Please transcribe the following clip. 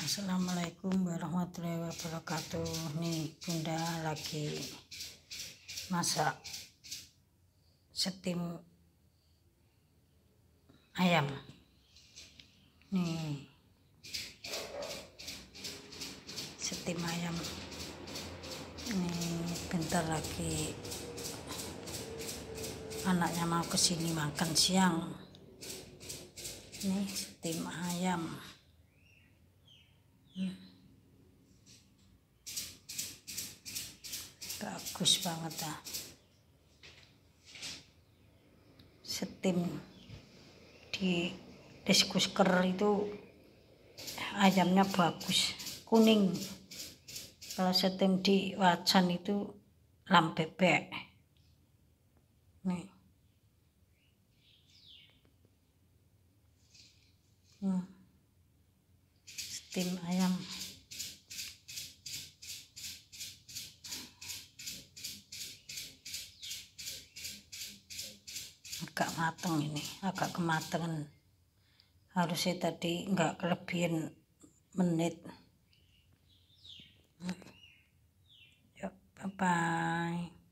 Assalamualaikum warahmatullahi wabarakatuh. Nih bunda lagi masak setim ayam. Nih setim ayam. Ini bentar lagi anaknya mau ke sini makan siang. Nih setim ayam bagus banget ah setim di diskusker itu ayamnya bagus kuning. Kalau setim di wajan itu lam bebek. Nih. Hmm. setim ayam agak mateng ini agak kematangan harusnya tadi enggak kelebihan menit. Yuk bye bye